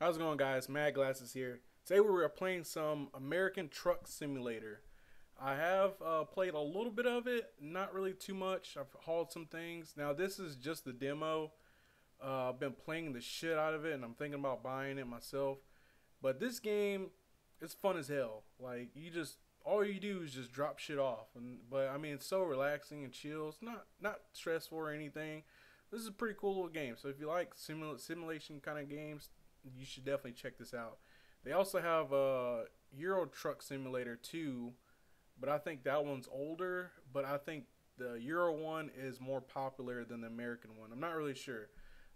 How's it going, guys? Mad Glasses here. Today we are playing some American Truck Simulator. I have uh, played a little bit of it, not really too much. I've hauled some things. Now this is just the demo. Uh, I've been playing the shit out of it, and I'm thinking about buying it myself. But this game, it's fun as hell. Like you just all you do is just drop shit off, and but I mean it's so relaxing and chill. It's not not stressful or anything. This is a pretty cool little game. So if you like simula- simulation kind of games, you should definitely check this out. They also have a Euro Truck Simulator 2, but I think that one's older. But I think the Euro one is more popular than the American one. I'm not really sure,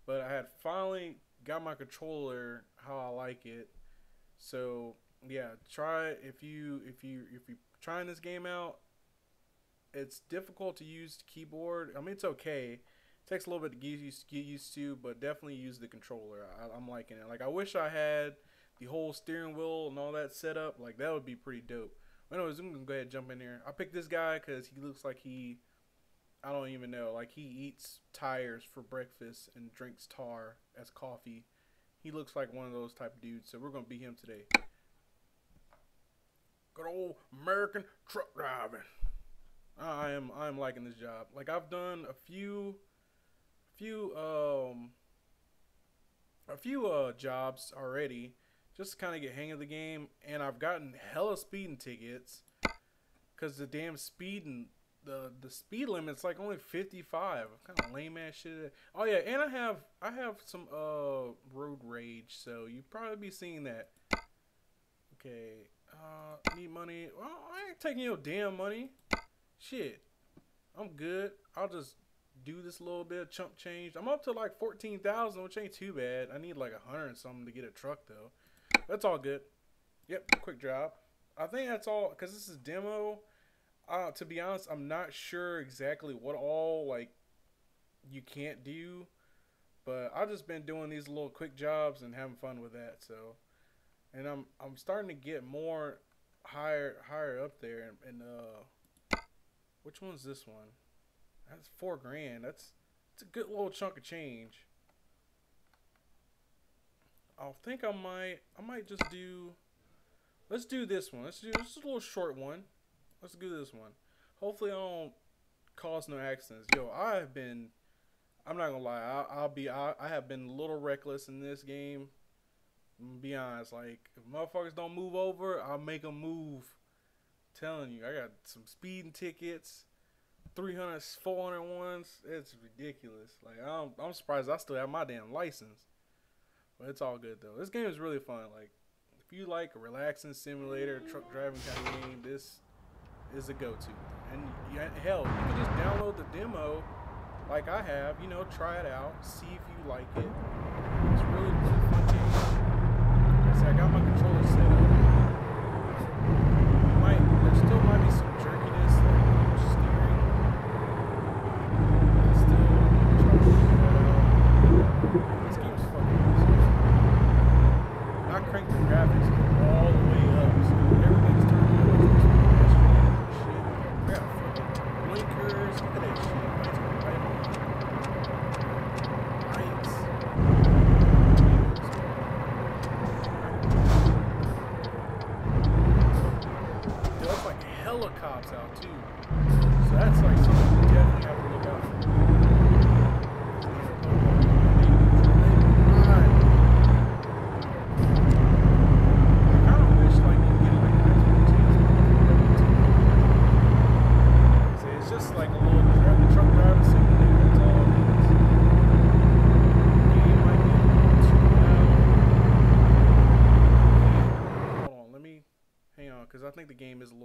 but I had finally got my controller how I like it. So yeah, try it if you if you if you trying this game out. It's difficult to use keyboard. I mean, it's okay takes a little bit to get used, get used to, but definitely use the controller. I, am liking it. Like I wish I had the whole steering wheel and all that set up. Like that would be pretty dope. Anyways, I'm gonna go ahead and jump in there. I picked this guy because he looks like he, I don't even know, like he eats tires for breakfast and drinks tar as coffee. He looks like one of those type of dudes. So we're gonna be him today. Good old American truck driving. I am I am liking this job. Like I've done a few few um a few uh jobs already just to kind of get hang of the game and I've gotten hella speeding tickets cuz the damn speed and the the speed limit's like only 55 kind of lame ass shit. Oh yeah and I have I have some uh road rage so you probably be seeing that. Okay uh need money. Well I ain't taking your damn money. Shit I'm good. I'll just do this little bit of chump change. I'm up to like 14,000, which ain't too bad. I need like a hundred and something to get a truck though. That's all good. Yep, quick drop. I think that's all because this is demo. Uh, to be honest, I'm not sure exactly what all like you can't do, but I've just been doing these little quick jobs and having fun with that. So, and I'm I'm starting to get more higher higher up there. And, and uh, which one's this one? That's four grand. That's it's a good little chunk of change. I think I might I might just do let's do this one. Let's do this is a little short one. Let's do this one. Hopefully I don't cause no accidents. Yo, I have been I'm not gonna lie, I, will be I, I have been a little reckless in this game. be honest, like if motherfuckers don't move over, I'll make them move. I'm telling you, I got some speeding tickets. 300, 400 ones. It's ridiculous. Like I'm, I'm surprised I still have my damn license. But it's all good though. This game is really fun. Like if you like a relaxing simulator, truck driving kind of game, this is a go-to. And hell, you can just download the demo, like I have. You know, try it out, see if you like it. It's really, really fun game. I got my controller set up.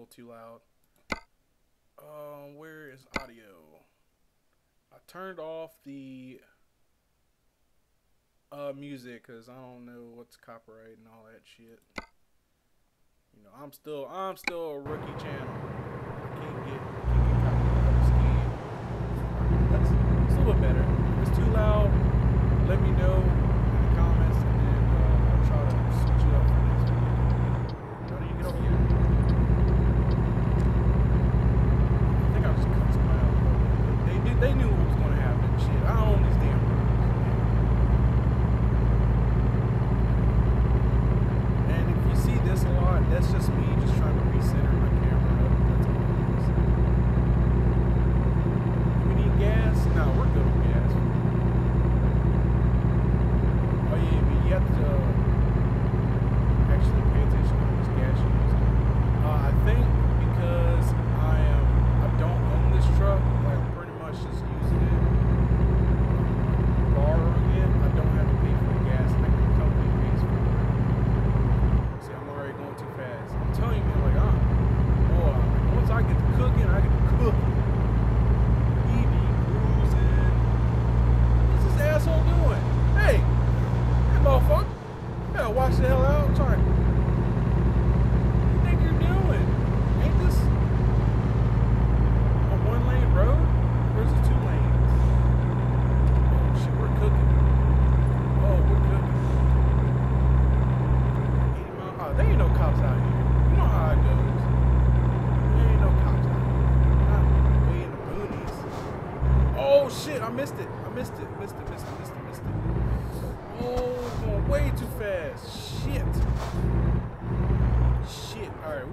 Too loud. Um, where is audio? I turned off the uh music because I don't know what's copyright and all that shit. You know, I'm still I'm still a rookie channel. I can't get, can't get copyright. That's a little bit better. If it's too loud, let me know.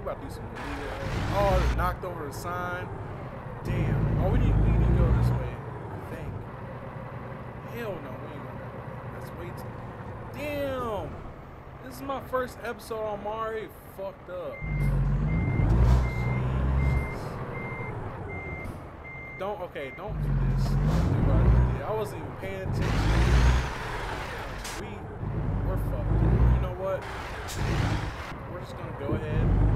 about to do some illegal Oh, knocked over a sign. Damn. Oh, we need, we need to go this way, I think. Hell no, we ain't going that That's way too... Damn! This is my first episode on Mari. Fucked up. Jesus. Don't, okay, don't do this. Don't do I wasn't even paying attention. We, we're fucked. You know what? We're just gonna go ahead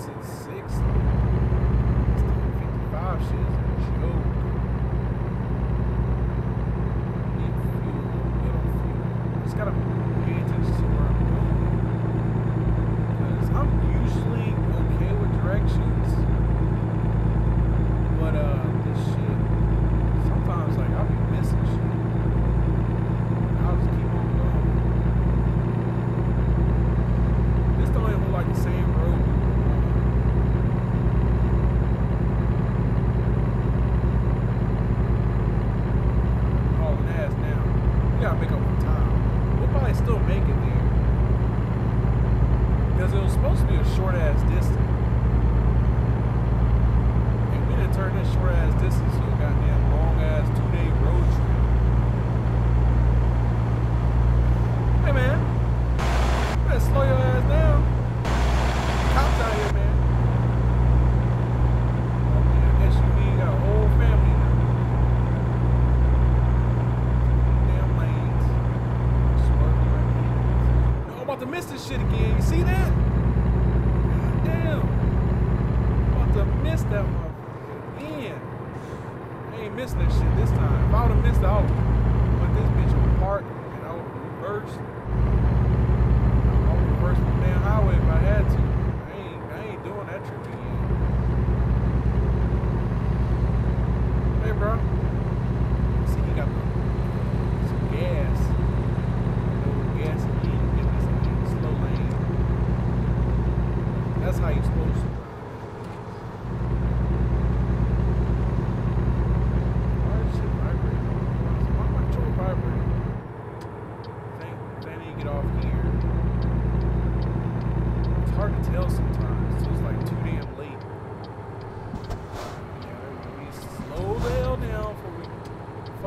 at least it's 60. This damn 55 shit is a joke. Need fuel, little fuel. Just gotta pay attention to where I'm going. Because I'm usually okay with directions. But uh this shit sometimes like I'll be missing shit. I'll just keep on going. This don't even look like the same road we were on. Hauling ass now. We gotta make up for time. We'll probably still make it there. Because it was supposed to be a short ass distance. And we didn't turn this short ass distance to a goddamn long ass two day road trip. Hey man, you better slow your ass down. Cops out here, man. Oh man, SUV got a whole family now. Damn lanes. Swerving right here. No, I'm about to miss this shit again. You see that?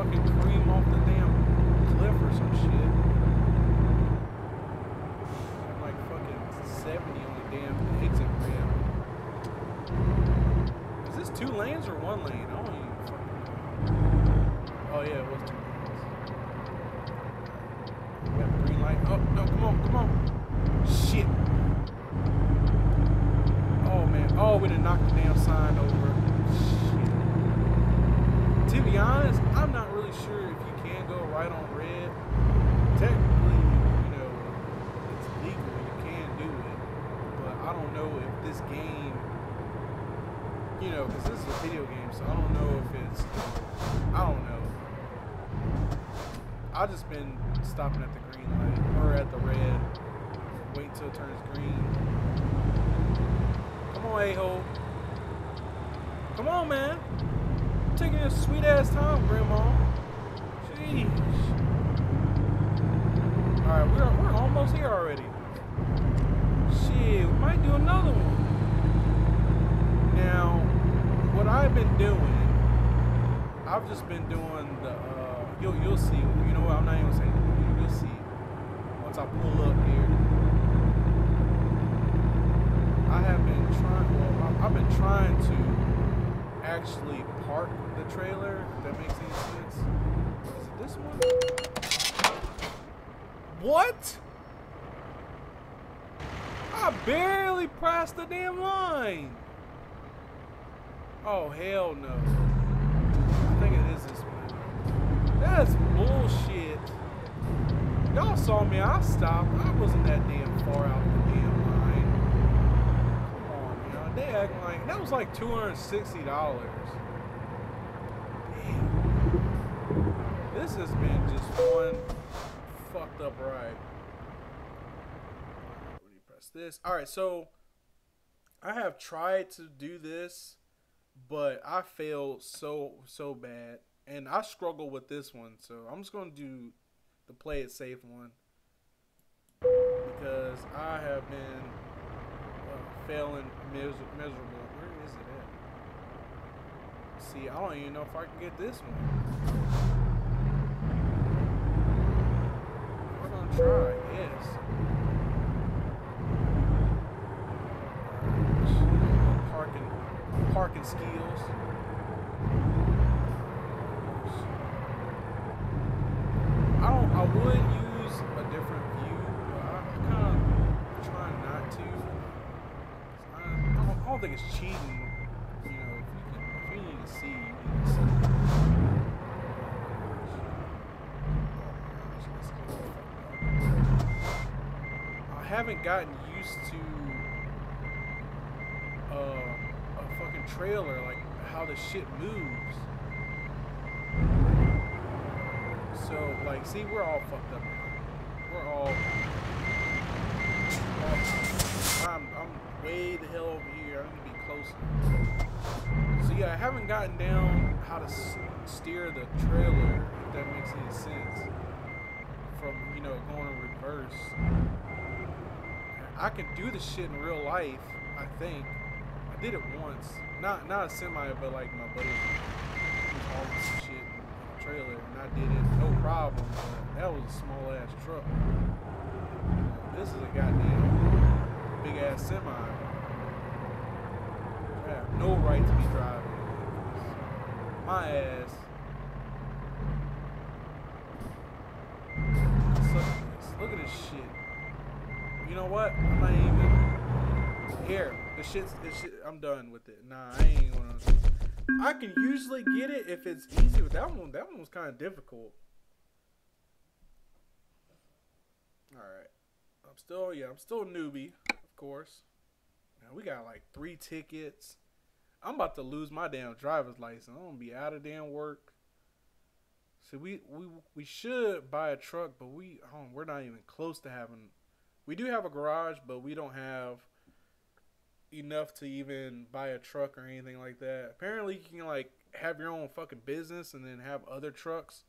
fucking cream off the damn cliff or some shit. I'm like fucking 70 on the damn exit ramp. Is this two lanes or one lane? Because this is a video game, so I don't know if it's, I don't know. I've just been stopping at the green light or at the red. Wait until it turns green. Come on, a-hole. Come on, man. I'm taking a sweet ass time, Grandma. Jeez. Alright, we're, we're almost here already. Shit, we might do another one. Now, what I've been doing, I've just been doing the, uh, you'll, you'll see. You know what, I'm not even saying. You'll see once I pull up here. I have been trying, well, I've been trying to actually park the trailer, that makes any sense. Is it this one? What? I barely pressed the damn line. Oh, hell no. I think it is this one. That's bullshit. Y'all saw me. I stopped. I wasn't that damn far out the damn line. Come on, man. They acting like that was like two hundred sixty dollars. Damn. This has been just one fucked up ride. When you press this, all right. So I have tried to do this, but I failed so so bad, and I struggle with this one. So I'm just gonna do the play it safe one because I have been uh, failing mis- miserable. Where is it at? See, I don't even know if I can get this one. We're gonna try. Yes. Parking, parking skills. I don't. I would use a different view, I'm kind of trying not to. I, don't, I don't think it's cheating. You know, if you can, if you need to see, you to see. I haven't gotten used to uh, a fucking trailer, like how the shit moves. So, like, see, we're all fucked up. We're all. I'm, I'm way the hell over here. I'm gonna be closer. So, yeah, I haven't gotten down how to steer the trailer, if that makes any sense. From, you know, going in reverse. I can do the shit in real life, I think. I did it once. Not not a semi, but like my buddy was some shit trailer, and I did it no problem. That was a small ass truck. This is a goddamn big ass semi. I have no right to be driving. My ass. Look at this shit. You know what? I'm not even here. The shit's, this shit. I'm done with it. Nah, I ain't gonna. I can usually get it if it's easy, but that one, that one was kind of difficult. All right, I'm still, yeah, I'm still a newbie, of course. Now we got like three tickets. I'm about to lose my damn driver's license. I'm gonna be out of damn work. See, we we we should buy a truck, but we oh, we're not even close to having. We do have a garage, but we don't have enough to even buy a truck or anything like that. Apparently, you can like have your own fucking business and then have other trucks.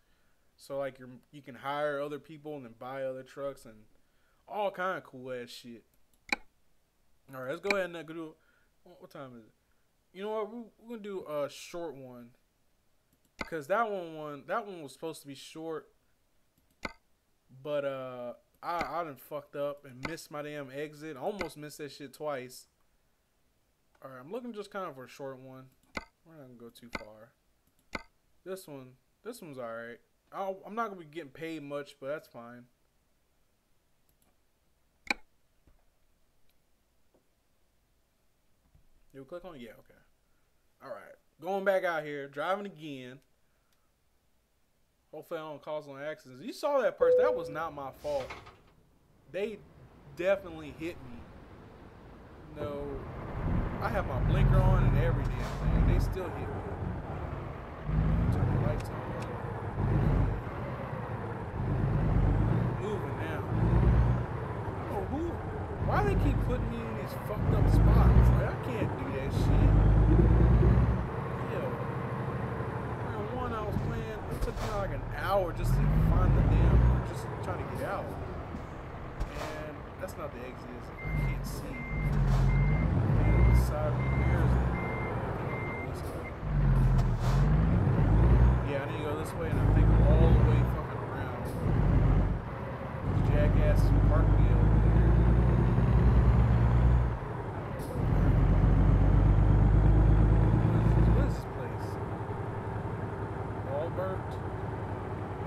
So like you you can hire other people and then buy other trucks and all kind of cool ass shit. All right, let's go ahead and uh, do. What time is it? You know what? We're, we're gonna do a short one because that one one that one was supposed to be short, but uh, I I done fucked up and missed my damn exit. Almost missed that shit twice. Alright, I'm looking just kind of for a short one. We're not going to go too far. This one, this one's alright. I'm not going to be getting paid much, but that's fine. You click on? Yeah, okay. Alright. Going back out here, driving again. Hopefully I don't cause no accidents. You saw that person. That was not my fault. They definitely hit me. No I have my blinker on and every damn thing. They still hit me. Turn the lights on. Moving now. Oh, who? Why they keep putting me in these fucked up spots? Like I can't do that shit. Yo, round one I was playing. It took me like an hour just to find the damn, just trying to get out. And that's not the exit. I can't see. The side mirrors. This way. Yeah, I need to go this way, and I think all the way fucking around. These jackasses parked me over there. What is this place? Wallbert?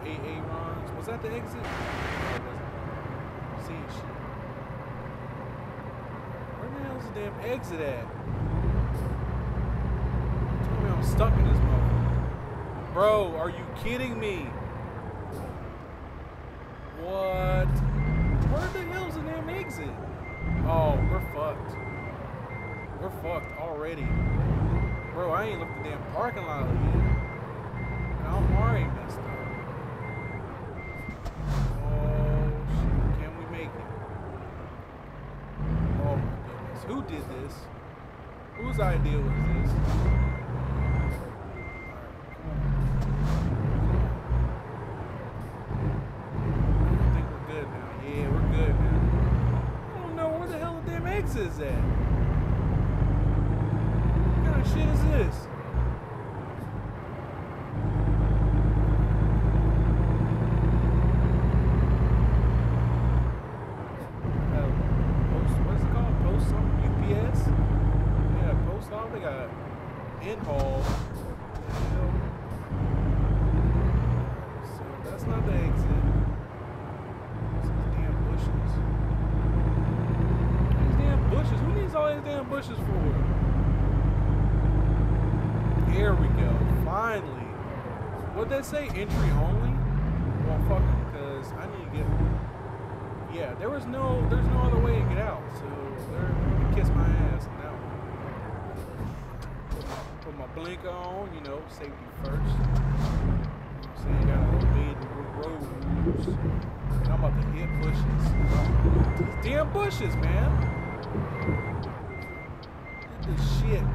AA Rons? Was that the exit? No, it wasn't. I'm seeing shit. Where the hell's the damn exit at? Tell me I'm stuck in this. Bro, are you kidding me? What? Where the hell's the damn exit? Oh, we're fucked. We're fucked already. Bro, I ain't looked the damn parking lot yet. And I'm already messed up. Oh, shit. Can we make it? Oh, my goodness. Who did this? Whose idea was this? I think we're good now. Yeah, we're good now. I don't know where the hell the damn exit is at. What kind of shit is this? Uh, post, what's it called? Post something? UPS? Yeah, post office. They got in hall. So that's not the exit. What's these damn bushes? These damn bushes. Who needs all these damn bushes for? Here we go. Finally. What'd they say? Entry only? Well, fuck it, because I need to get. Yeah, there was no, there's no other way to get out. So they're gonna kiss my ass on that one. Put my, put my blinker on, you know, safety first. So you gotta obey the road rules. And I'm about to hit bushes. These damn bushes, man. This shit.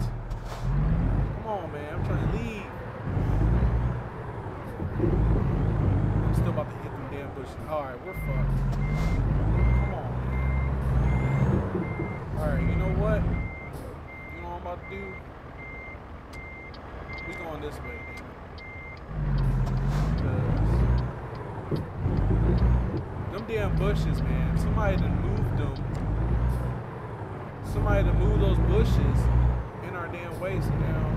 Come on, man. I'm trying to leave. I'm still about to hit them damn bushes. Alright, we're fucked. Come on. Alright, you know what? You know what I'm about to do? We going this way, Because them damn bushes, man. Somebody done moved them. Somebody to move those bushes in our damn way, so now.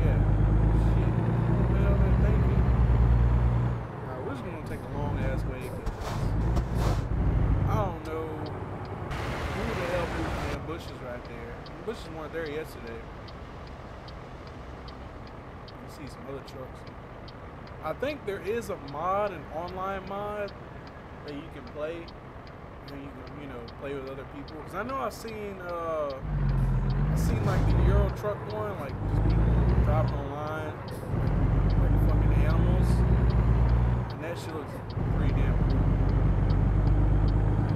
Yeah. Shit. What the hell thinking? We're just gonna take a long ass way. I don't know who the hell moved the bushes right there. The bushes weren't there yesterday. You see some other trucks. I think there is a mod, an online mod that you can play, and you can, you know, play with other people. Cause I know I've seen, uh, seen like the Euro Truck one, like just people dropping online, like fucking animals, and that shit looks pretty damn cool.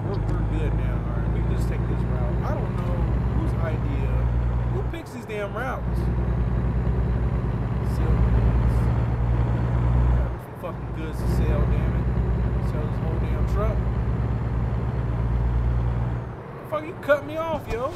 We're, we're good now. All right, we can just take this route. I don't know whose idea, who picks these damn routes. Fucking goods to sell, damn it. Sell this whole damn truck. Fuck, you cut me off, yo.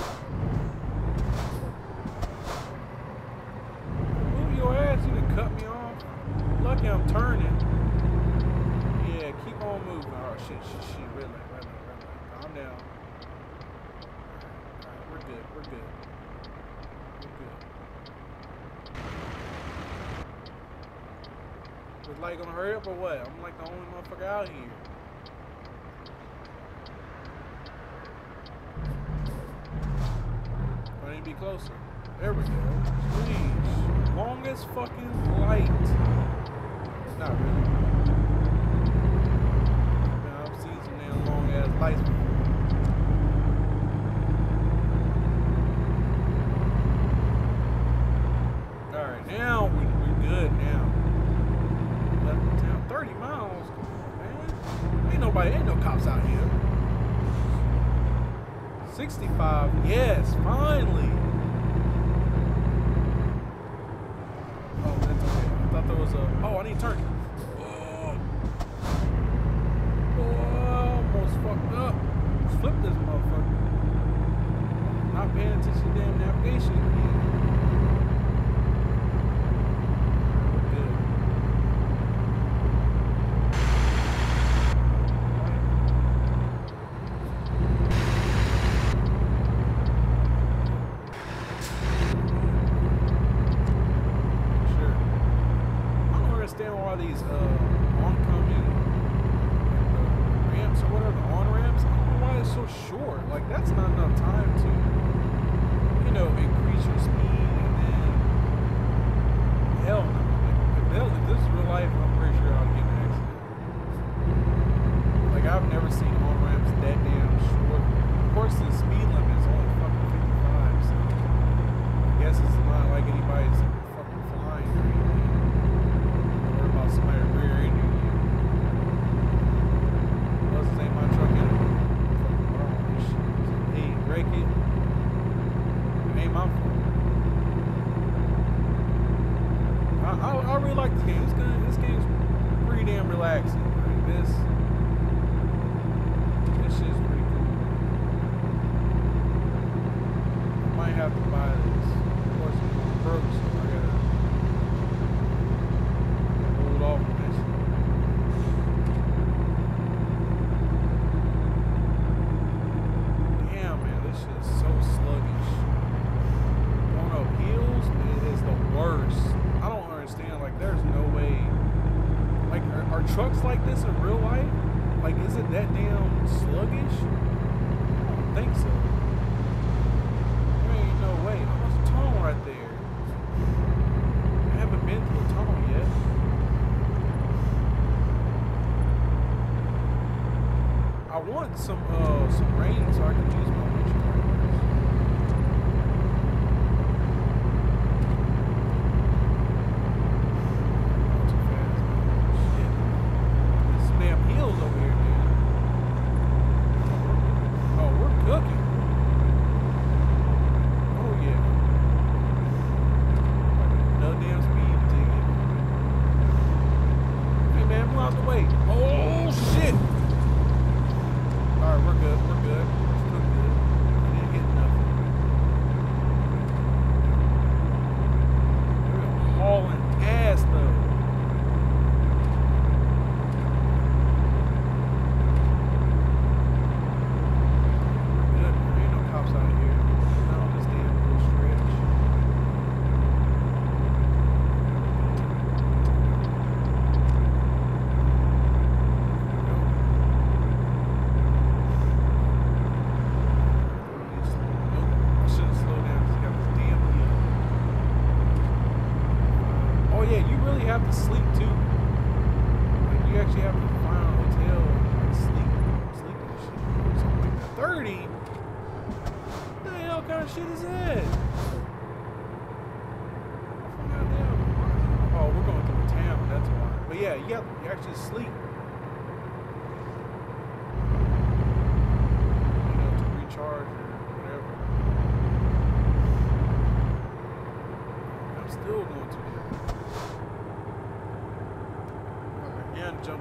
ass fucking light. Not really. Now I'm seeing some damn long ass lights. know all these uh, oncoming uh, ramps or whatever, the on ramps. I don't know why it's so short. Like that's not enough time to, you know, increase your speed.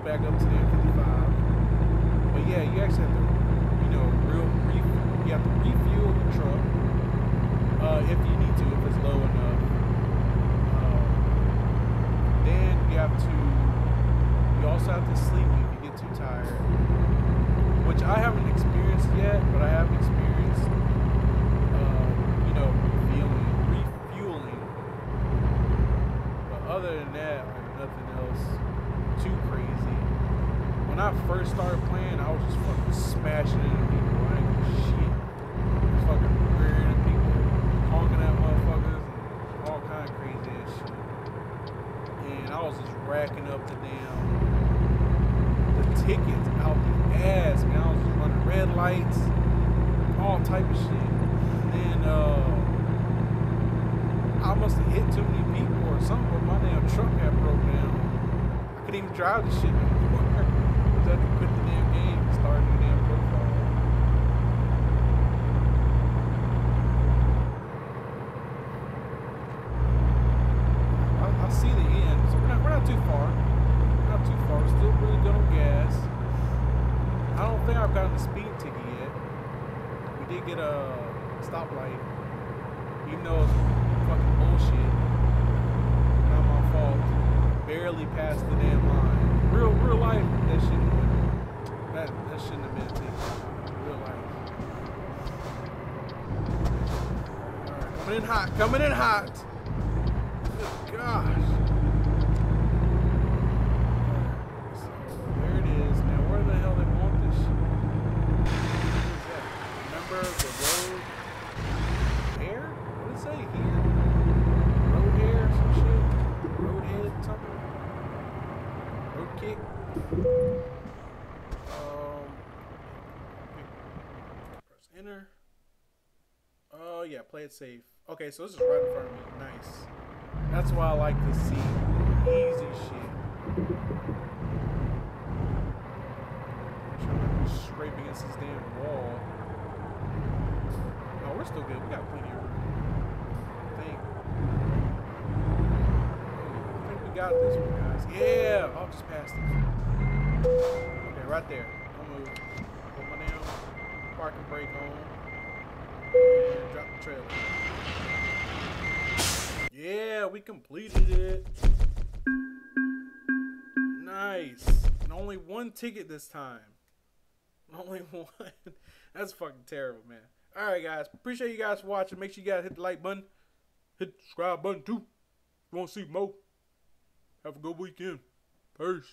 back up to the 55 But yeah, you actually have to, you know, real you have to refuel your truck uh, if you need to, if it's low enough. Um, then you have to, you also have to sleep if you get too tired. I first started playing, I was just fucking smashing into people. I ain't shit. Fucking rearing people, honking at motherfuckers, and all kind of crazy ass shit. And I was just racking up the damn the tickets out the ass, man. I was just running red lights, all type of shit. And then uh, I must have hit too many people or something, but my damn truck got broke down. I couldn't even drive the shit anymore. I the the I see the end, we're not, we're not too far. We're not too far. Still really good on gas. I don't think I've gotten a speed ticket yet. We did get a stoplight, even though it's fucking bullshit. Not my fault. Barely passed the damn line. Real, real life, that shit. That that shouldn't have been a thing. Real life. Alright, coming in hot. Coming in hot. Good gosh. There it is. Now, where the hell they want this? Remember the road hair? What did it say here? Road hair, some shit? Road head, something? Road kick? Um, press enter. Oh, yeah, play it safe. Okay, so this is right in front of me. Nice. That's why I like to see easy shit. Scrape against this damn wall. No, we're still good. We got plenty of room. I think. I think we got this one, guys. Yeah! I'll just pass it. Okay, right there. I'll move. Put my damn parking brake on. Drop the trailer. Yeah, we completed it. Nice. And only one ticket this time. Only one. That's fucking terrible, man. All right, guys. Appreciate you guys watching. Make sure you guys hit the like button. Hit the subscribe button, too. If you want to see more? Have a good weekend. Peace.